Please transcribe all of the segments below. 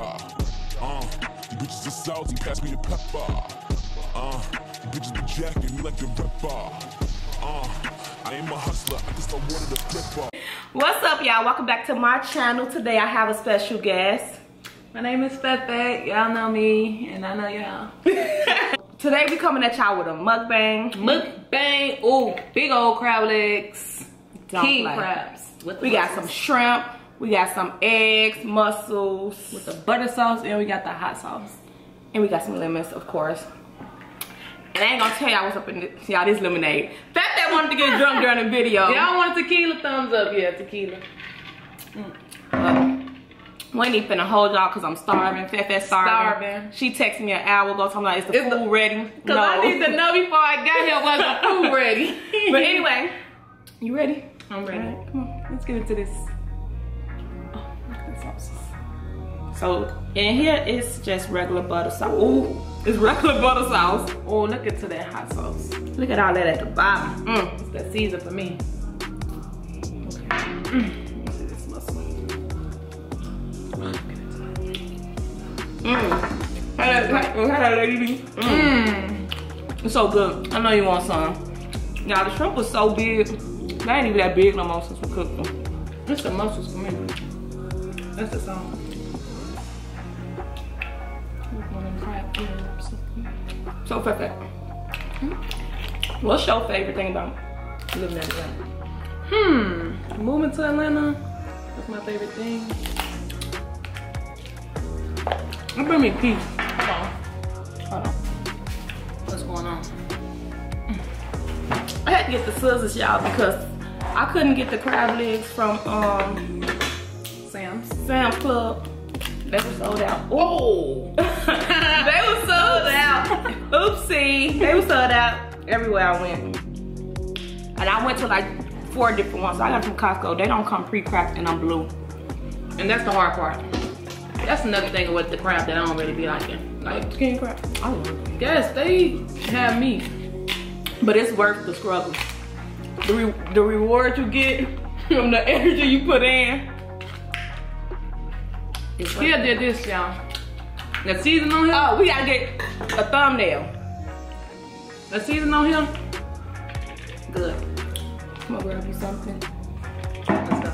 Uh, bitches are salty, pass me the pepper. Uh, bitches be jacking me like the rapper. Uh, I am a hustler, I just I wanted a flipper. What's up, y'all? Welcome back to my channel. Today I have a special guest. My name is Fefe. Y'all know me, and I know y'all. Today we coming at y'all with a mukbang. Mukbang. Ooh, big old crab legs. Don't King play. crabs. With We got some shrimp. We got some eggs, mussels, with the butter sauce, and we got the hot sauce. and we got some lemons, of course. And I ain't gonna tell y'all what's up in this, y'all this lemonade. Fat that wanted to get drunk during the video. Y'all want tequila? Thumbs up. Yeah, tequila. But we ain't even finna hold y'all because I'm starving. Fat Fat starving. Starving. She texted me an hour ago talking about is the the- food ready? Cause I need to know before I got here was the food ready. But anyway, you ready? I'm ready. Alright, come on, let's get into this. So in here it's just regular butter sauce. Ooh, it's regular butter sauce. Oh, look into that hot sauce. Look at all that at the bottom. Mm. It's the season for me. Mm. That, how, that lady be? Mm. Mmm. It's so good. I know you want some. Y'all, the shrimp was so big. They ain't even that big no more since we cooked them. It's the mussels for me. That's the song. So perfect. What's your favorite thing about living in Atlanta? Hmm. Moving to Atlanta. That's my favorite thing. It bring me peace. Hold on. What's going on? I had to get the scissors, y'all, because I couldn't get the crab legs from um Sam's. Sam's Club. They were sold out. Oh! Oopsie. They were sold out everywhere I went. And I went to like four different ones. I got from Costco. They don't come pre-cracked and I'm blue. And that's the hard part. That's another thing with the crab that I don't really be liking. Like, King crab. I love it. yes, they have meat. But it's worth the struggle. The, re- the reward you get from the energy you put in. It's worth Keyah it. did this, y'all. The season on him? Oh, we gotta get a thumbnail. The season on him? Good. I'm gonna grab you something. Let's go.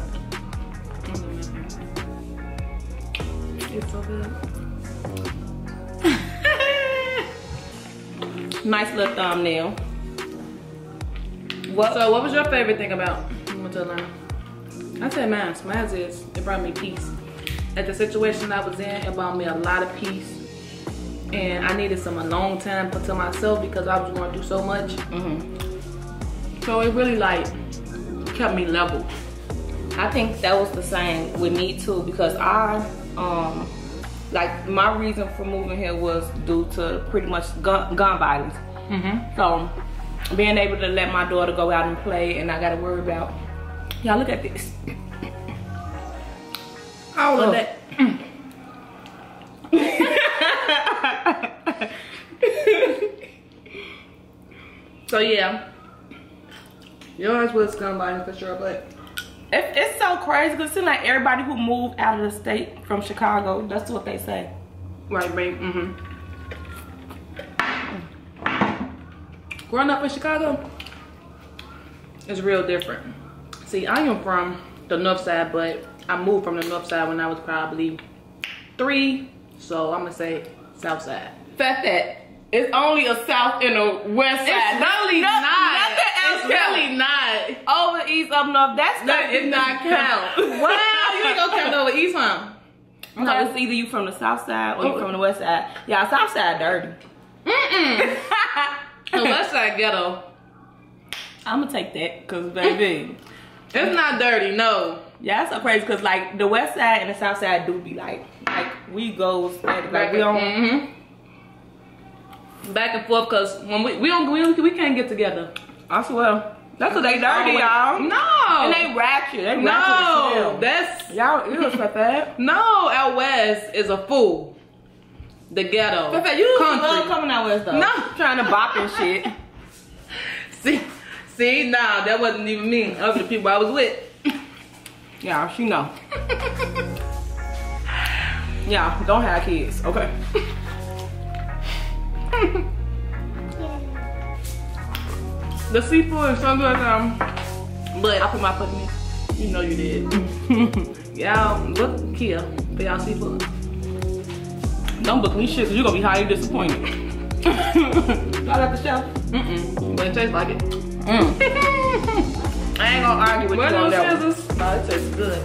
It's so good. nice little thumbnail. What? So, what was your favorite thing about to Atlanta? I said mine. Mine is it brought me peace. At the situation I was in, it brought me a lot of peace. And I needed some alone time to myself because I was going through so much. Mhm. So it really like kept me level. I think that was the same with me too because I um like my reason for moving here was due to pretty much gun, gun violence. Mm-hmm. So being able to let my daughter go out and play and I gotta worry about y'all look at this. All of Oh. that. So yeah. Yours was violence for sure, but It, it's so crazy because it seems like everybody who moved out of the state from Chicago, that's what they say. right, babe. Mm-hmm. Growing up in Chicago is real different. See, I am from the north side, but I moved from the north side when I was probably three. So I'm gonna say south side. Fat that. It's only a south and a west side. It's really No- not. Nothing else It's really not. Over, east, up, north. That's No, not. it not count. wow, you ain't gonna count over East huh? No, it's either you from the south side or you Oh. from the west side. Yeah, south side dirty. Mm-mm. the west side ghetto. I'm gonna take that, cause baby, It's not dirty, no. Yeah, that's so crazy. Cause like the west side and the south side do be like, like we goes like, like we don't. hmm Back and forth, cause when we we don't we, don't, we can't get together. I swear, that's what they dirty, y'all. No, And they ratchet. They ratchet. no, that's Y'all, you was that. no. Out west is a fool. The ghetto. Pepe, you country. love coming out west though. No. trying to bop and shit. See, see, nah, that wasn't even me. Other the people I was with. Yeah, she know. Yeah, don't have kids, okay? The seafood is so good, um, But I put my foot in it. you know you did. y'all look here for y'all seafood. Don't book me shit, cause you're gonna be highly disappointed. Not at the chef. Mm-mm, but it tastes like it. Mm. I ain't gonna argue with Where you on those that one. No, it tastes good.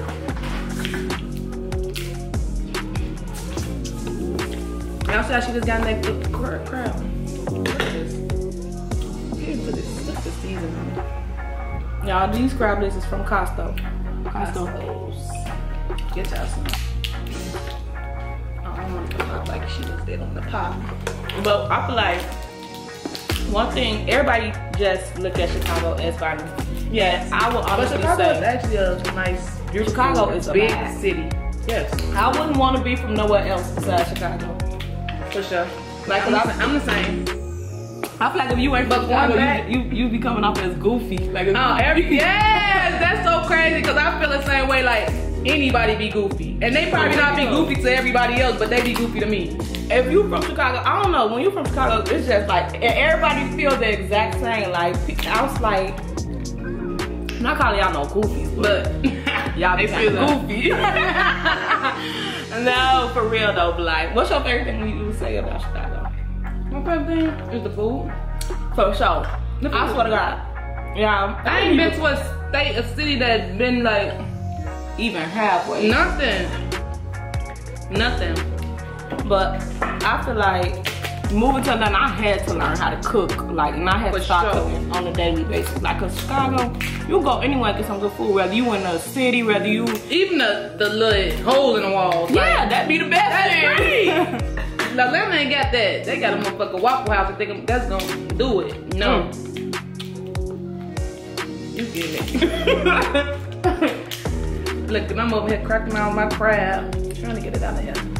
Y'all see how she just got that good crab? crab. Look at this. Get into this. Look at the seasoning. Y'all, these crab legs is from Costco. Costco. Get y'all some. I don't want to out like she was dead on the pot. But I feel like one thing, everybody just look at Chicago as violent. Yes, I will But honestly Chicago is say actually a nice, beautiful, Chicago is a big city. Yes, I wouldn't want to be from nowhere else besides Chicago. for sure. Like, I'm, I'm, the, I'm the same. I feel like if you ain't But from Chicago, back- you, you you be coming off as goofy. Like Oh, every yes, that's so crazy because I feel the same way. Like anybody be goofy, and they probably not be goofy to everybody else, but they be goofy to me. if you from Chicago, I don't know. When you from Chicago, it's just like everybody feel the exact same. Like I was like, not calling y'all no goofies, but y'all be feel goofy. no, for real though. But like, what's your favorite thing you would say about Chicago? my favorite thing is the food. For sure. The I food. swear to God. Yeah, I ain't been to a state, a city that's been like even halfway. nothing, nothing. But I feel like moving to Atlanta, I had to learn how to cook. Like, and I had to start sure. cooking on a daily basis. Like, cause Chicago, you go anywhere and get some good food. Whether you in the city, whether you Even the the little hole in the walls. like, yeah, that'd be the best. That's thing. great. Atlanta ain't got that. They got a motherfucking Waffle House. I think that's gonna do it. No. Mm. You get it. Look, and I'm over here cracking out my crab. Trying to get it out of here.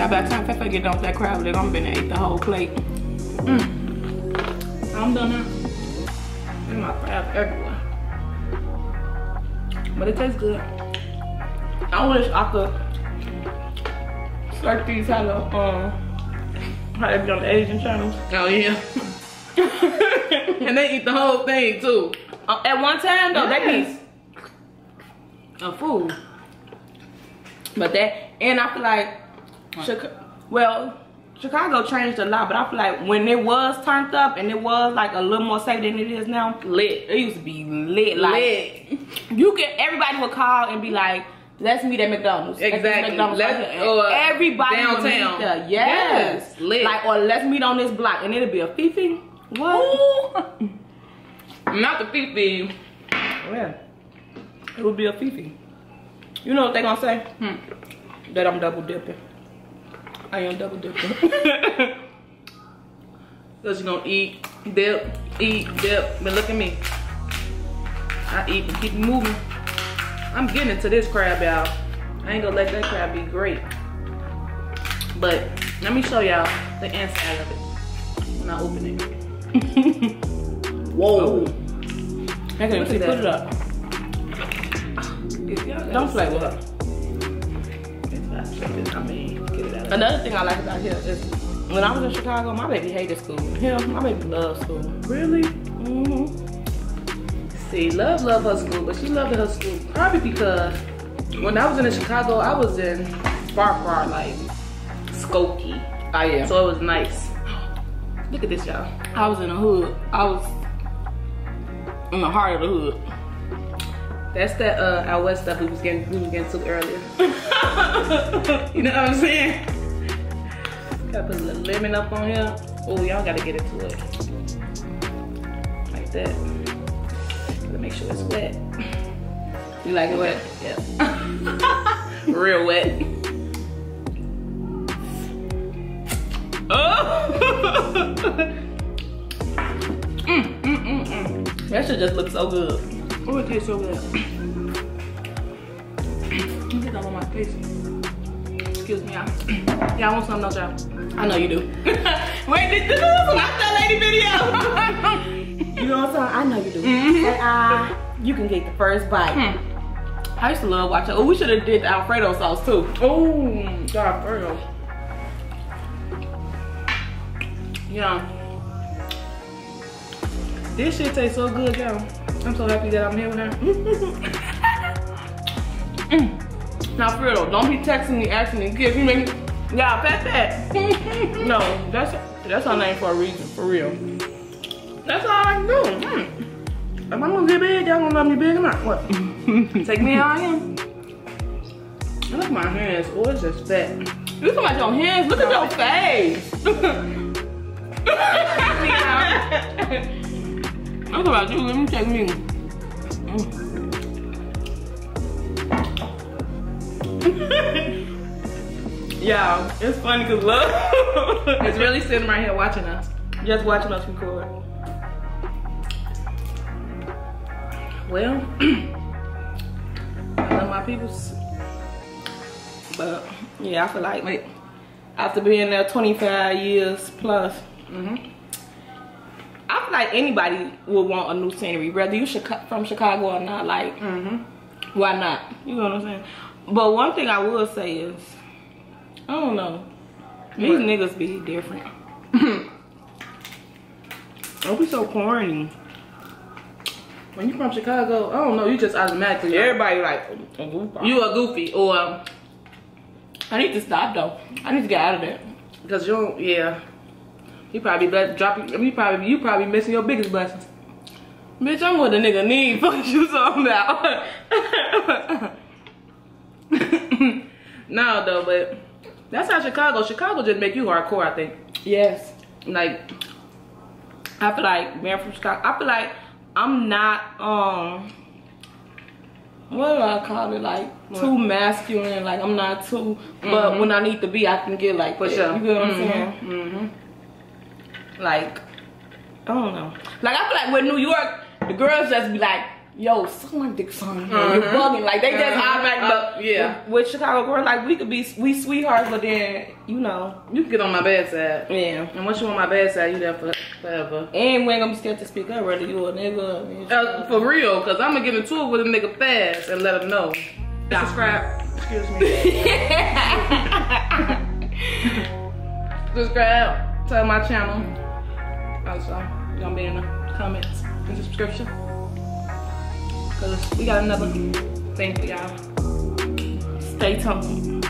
Now, by the time Fefe get done with that crab leg, I'm gonna eat the whole plate. I'm done now. And my crab everywhere. But it tastes good. I wish I could start these how to um how they be on the Asian channels. Oh yeah. and they eat the whole thing too. Uh, at one time though, Yes. be a fool. But that, and I feel like, Chica- well, Chicago changed a lot, but I feel like when it was turned up and it was like a little more safe than it is now, Lit. it used to be lit. Like Lit. you can, everybody would call and be like, "Let's meet at McDonald's." Let's Exactly. Let's- right here. And or everybody downtown. Yes. Yes, lit. Like or let's meet on this block, and it'll be a fifi. What? Not the Fifi. Yeah. It would be a fifi. You know what they gonna say? Hmm. That I'm double dipping. I am double dipping. Cause you gonna eat, dip, eat, dip. But look at me. I eat and keep moving. I'm getting into this crab, y'all. I ain't gonna let that crab be great. But let me show y'all the inside of it when I open it. Oh. Whoa. Okay, Look see, at put it up. If y'all gotta Don't play with it. her. It's not tripping. I mean, Another thing I like about here is when I was in Chicago, my baby hated school. Here, my baby loves school. Really? hmm See, love, love her school, but she loved her school probably because when I was in Chicago, I was in far, far like Skokie. Oh yeah. So So it was nice. Look at this, y'all. I was in the hood. I was in the heart of the hood. That's that uh out west stuff we was getting we was getting to earlier. you know what I'm saying? Gotta put a little lemon up on here. Oh, y'all gotta get into it. Like that. Gotta make sure it's wet. You like it wet? Yeah. Real wet. Oh! That shit just looks so good. Oh, it tastes so good. Me get that on my face. Excuse me, y'all. Y'all want something else, y'all? I know you do. Wait, this, this is not that lady video. you know what I'm saying? I know you do. And, uh, you can get the first bite. I used to love watching. Oh, we should have did the Alfredo sauce too. Oh, God, Virgo. Yeah. This shit tastes so good, y'all. I'm so happy that I'm here with her. Mm. Now, for real though, don't be texting me asking me you make me. Yeah, fat fat. no, that's that's our name for a reason, for real. That's all I can do. Mm. If I'm gonna get big, y'all gonna let me big or not? What? Take me how I am. Look at my hands. Oh, it's just fat. Look at about your hands? Look at your face. I'm about you. Let me check me. yeah, it's funny because love It's really sitting right here watching us. just watching us record. Well, I love my peoples. But yeah, I feel like wait, after being there 25 years plus, Mm-hmm. I feel like anybody would want a new scenery, whether you should from Chicago or not. Like, Mm-hmm. why not? You know what I'm saying? But one thing I will say is, I don't know, these What? niggas be different. Don't be so corny. When you from Chicago, I don't know, you just automatically Everybody like, oh, oh, you. you a goofy or um, I need to stop though. I need to get out of that. because you don't yeah. You probably be dropping you probably you probably missing your biggest blessings. Bitch, I'm what a nigga need. Fuck you talking about. no though, but that's how Chicago. Chicago just make you hardcore, I think. yes. Like I feel like being from Chicago. I feel like I'm not um what do I call it? Like too masculine. Like I'm not too but when I need to be I can get like for that. sure. You get what I'm Mhm, saying? mhm. Like I don't know. Like I feel like with New York, the girls just be like, yo, suck my dick son. You're Mhm. bugging. Like they just Mhm. automatic Uh, but yeah. With, with Chicago girls, like we could be we sweethearts, but then, you know, You can get on my bad side. yeah. And once you on my bad side, you there for forever. And we ain't gonna be scared to speak up whether you a nigga. Uh, for real, cause I'm gonna get into it with a nigga fast and let him know. Subscribe. Excuse me. Subscribe to my channel. Also, gonna be in the comments and description. Cause we got another thing for y'all. Stay tuned.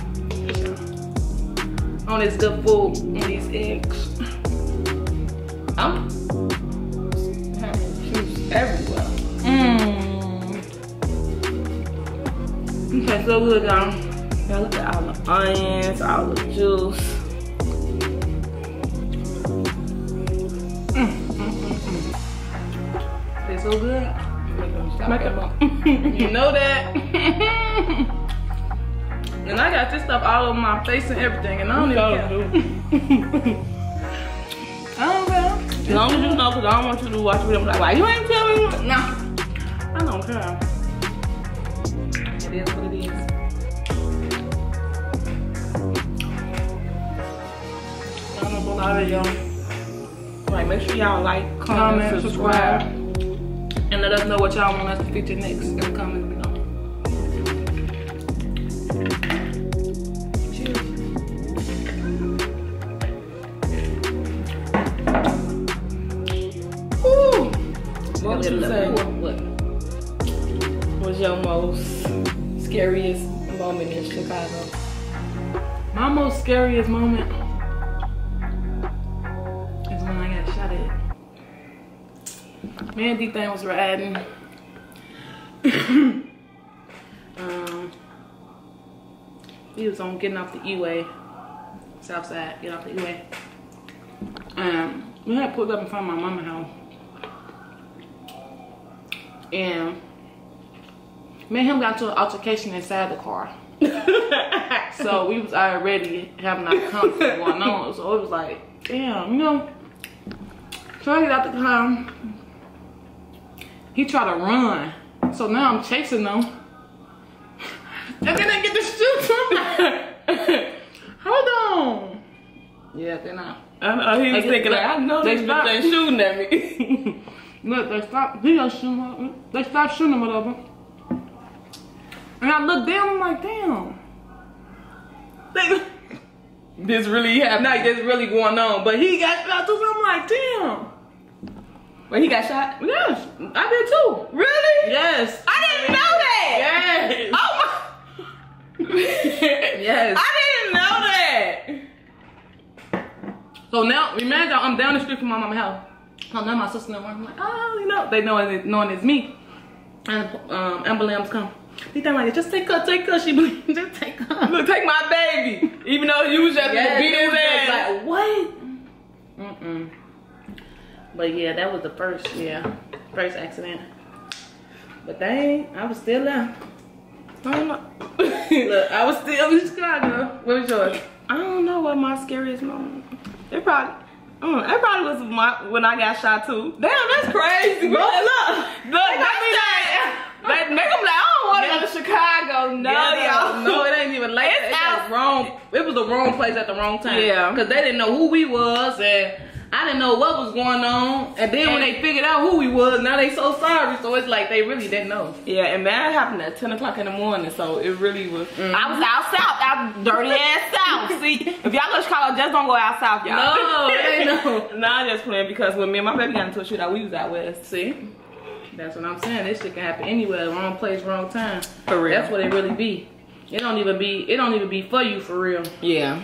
On this good food and these eggs. I'm having everywhere. Mmm. Okay, so good, y'all. Now look at all the onions, all the juice. Mm, mm, mm, Tastes so good. Stop Make that it- up. You know that. and I got this stuff all over my face and everything, and I don't even care. I don't care. As long as you know, because I don't want you to watch me. I'm like, why you ain't telling me? Nah, I don't care. It is what it is. I'm gonna pull out of y'all. Right, make sure y'all like, comment, Comment, subscribe. subscribe, and let us know what y'all want us to feature next in the comments below. What What? was your most scariest moment in Chicago? My most scariest moment Me and D-Thang was riding. um, he was on getting off the E-way, south side, get off the E-way. Um, we had pulled up in front of my mama's house. And me and him got into an altercation inside the car. so we was already having our conflict going on. So it was like, damn, you know. So I get out the car. He tried to run. So now I'm chasing them. And then I get to shoot. Hold on. Yeah, then I I know he was thinking, like, I know they stopped. shooting at me. Look, they stopped. He just shooting. They stopped shooting whatever. And I looked down, I'm like, damn. They- this really happened. Like, this really going on. But he got shot too, so I'm like, damn. When he got shot? Yes, I did too. Really? Yes. I didn't know that. Yes. Oh my. Yes. I didn't know that. So now, imagine I'm down the street from my mama's house. So now my sister and I'm like, oh, you know, they know it, knowing it's me. And um, ambulance come. They think like, just take her, take her. She bleeding, just take her. Look, take my baby. Even though you was just Yes, beat his ass. like, what? Mm-mm. But yeah, that was the first, yeah, first accident. But they ain't, I was still there. I don't know. Look, I was still in Chicago. What was yours? I don't know what my scariest moment. It probably. Mm, it probably was my, when I got shot too. Damn, that's crazy. Look, look, look. They be like, they make them like, I don't want to go to Chicago. No, Yeah, y'all. No, it ain't even like It's that. It's out- wrong. It was the wrong place at the wrong time. Yeah. Because they didn't know who we was and I didn't know what was going on. And then when they figured out who we was, now they so sorry. So it's like they really didn't know. Yeah, and that happened at 10 o'clock in the morning, so it really was. Mm-hmm. I was out south, out dirty ass south. See, if y'all go to Chicago, just don't go out south, y'all. No, no. nah, just playing because when me and my baby got into a shootout, we was out west. See? That's what I'm saying. This shit can happen anywhere. Wrong place, wrong time. For real. That's what it really be. It don't even be it don't even be for you for real. Yeah.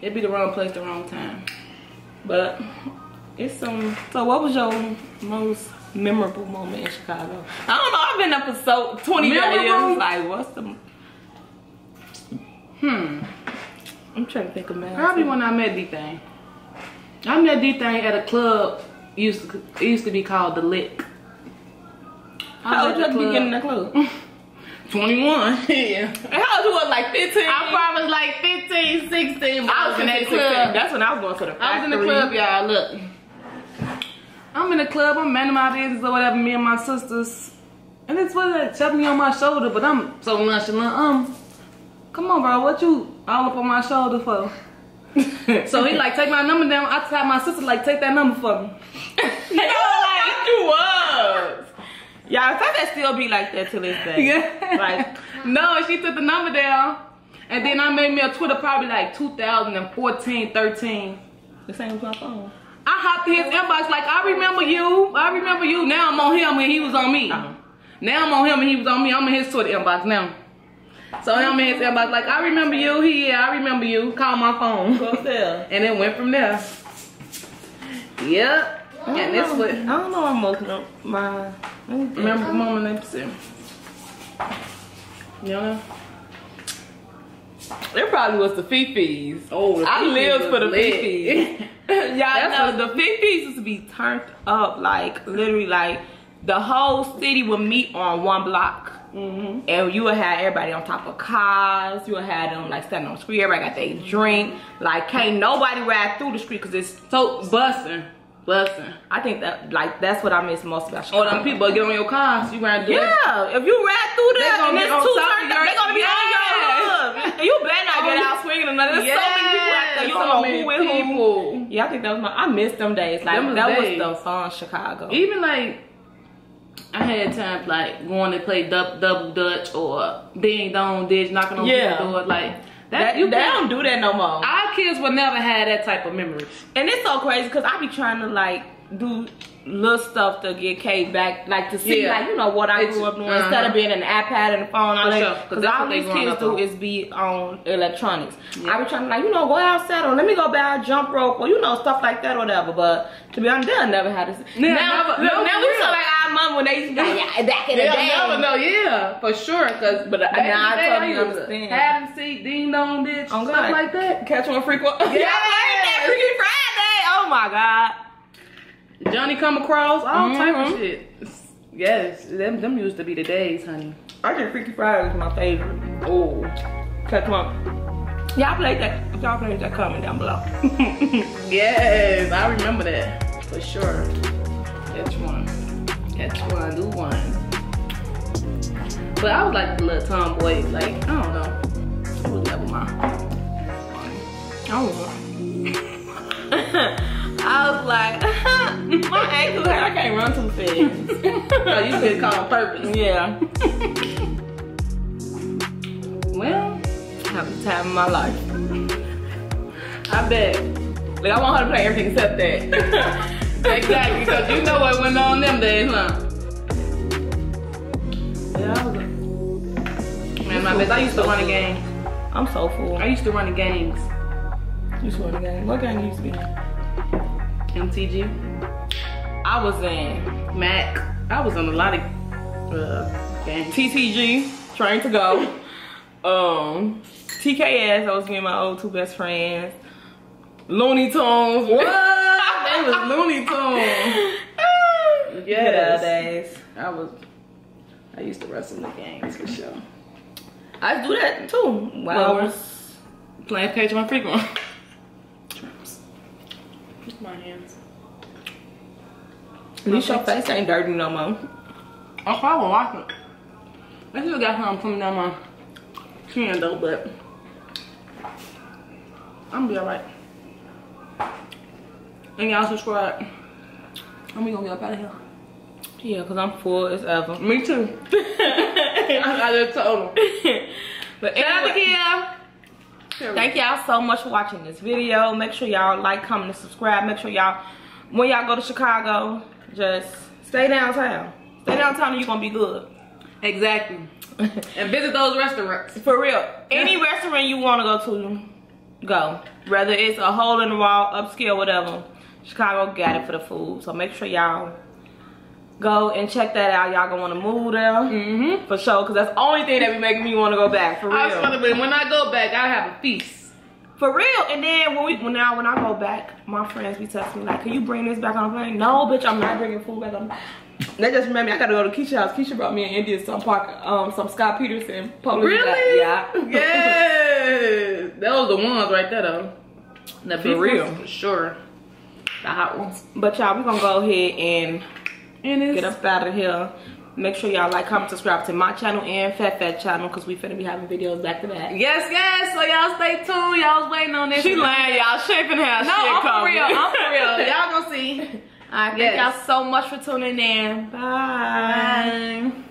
It be the wrong place, the wrong time. But it's um. So, what was your most memorable moment in Chicago? I don't know. I've been up for so 20 Memorable? years. Like, what's the? Hmm. I'm trying to think of man. Probably when I met D-Thing. I met D-Thing at a club used to, it used to be called The Lick. I How was old at you the be getting in club. the club? 21. yeah. And how old you was? Like 15. I probably was like 15, 16. I was in that 16. club. That's when I was going to the I was in the club, y'all. Look. I'm in the club. I'm minding my business or whatever. Me and my sisters. And this was like tapping me on my shoulder, but I'm so nonchalant. Um, come on, bro. What you all up on my shoulder for? so he like take my number down. I tell my sister like take that number for me. You know, like you was. Y'all, I thought that still be like that till this day. Yeah. Like, no, she took the number down. And then I made me a Twitter probably like 2014, 13. the same with my phone. I hopped his inbox like, I remember you. I remember you. Now I'm on him and he was on me. Uh-huh. Now I'm on him and he was on me. I'm in his Twitter inbox now. So I'm in his inbox like, I remember you. He, yeah, I remember you. Call my phone. Go. And it went from there. Yep. And this I don't know. I'm most of my. let me think. remember the moment they said. You know? It probably was the Fifis. Oh, the I lived for the lit. Fifis. Y'all That's know the Fifis used to be turned up like literally like the whole city would meet on one block. Mm-hmm. And you would have everybody on top of cars. You would have them like standing on the street. Everybody got their drink. Like can't nobody ride through the street because it's. So busting. Busting. I think that like that's what I miss most about oh, Chicago. them people get on your cars, you gonna do. Yeah, if you ride through there gonna and be it's on two turned up, they gonna be on your hood. And you better not get Oh, out swinging another. There's so many people out there. You so don't know who with who. Yeah, I think that was my. I miss them days. Like Them was that days. was the fun Chicago. Even like I had times like going to play dub, double dutch or ding dong ditch, knocking on Yeah. people's doors. Like that, That, you they can't- don't do that no more. Our kids will never have that type of memories. and it's so crazy because I be trying to like do little stuff to get Kate back, like to see Yeah. like you know what I It's- grew up doing uh-huh. instead of being an iPad and a phone. All For that. Because all these kids do on. is be on electronics. Yeah. I be trying to like you know go outside or let me go buy a jump rope or you know stuff like that or whatever. But to be honest, they'll never had this. Yeah, now, never- look, no, now we feel like our mom when they used to be like, back in the day. never know, yeah, for sure. Cause But, uh, now I totally understand. Hide and seek, ding dong ditch, Oh, stuff God. like that. Catch one freak one. Yeah, Freaky Friday. Oh my god. Johnny come across, all type of Mhm. shit. Yes, them them used to be the days, honey. I think Freaky Friday was my favorite. Oh. Catch one. Y'all played that. Y'all played that. Comment down below. Yes, I remember that for sure. Catch one, catch one, do one. But I was like the little tomboy, like I don't know. It was never my. Oh. I was like, my ankle hurt. I can't run too fast. No, you could call on purpose. yeah. Well, I Have the time of my life. I bet. Like I want her to play everything except that. exactly, because you know what went on them days, huh? yeah, I was Man, my best. I used to run a gang. I'm so full. I used to run the gangs. You swear to run the gang. What gang you used to be? MTG, I was in Mac. I was on a lot of uh, gangs. TTG, Train to Go. Um, TKS, I was me and my old two best friends. Looney Tunes. What? they was Looney Tunes. Yes. days. I was. I used to wrestle the games for sure. I do that too. While I Well, was Playing page one frequent. Traps. Just my hands. at least your face ain't dirty no more. I probably watch it. I still got something coming down my chin though, but I'm gonna be alright. And y'all subscribe. And we gonna get up out of here. Yeah, cause I'm full as ever. Me too. I just told him. But Shout out to anyway, Keyah. Thank y'all so much for watching this video. Make sure y'all like, comment, and subscribe. Make sure y'all, when y'all go to Chicago, just stay downtown. Stay downtown and you're gonna be good. Exactly. And visit those restaurants. For real, any restaurant you want to go to, go. Whether it's a hole in the wall, upscale, whatever. Chicago got it for the food. So make sure y'all go and check that out. Y'all gonna want to move there Mm-hmm. for sure, cause that's the only thing that be making me want to go back. For I was real, funny, but when I go back, I have a feast. for real. And then when we, when now when I go back, my friends be texting me like, "Can you bring this back on the plane?" No, bitch, I'm not bringing food back on. That just remember me. I gotta go to Keisha's house. Keisha brought me in India some park, um, some Scott Peterson. police Really? Yeah. Yes. Those the ones right there though. The For real. For sure. The hot ones. But y'all, we gonna go ahead and And it's get up out of here. Make sure y'all like, comment, subscribe to my channel and Fat Fat channel because we finna be having videos back to back. Yes, yes. So y'all stay tuned. Y'all was waiting on this. She lying, y'all. Shaping her No, I'm for real. I'm for real. Y'all gonna see. Alright, thank Yes. y'all so much for tuning in. Bye. Bye.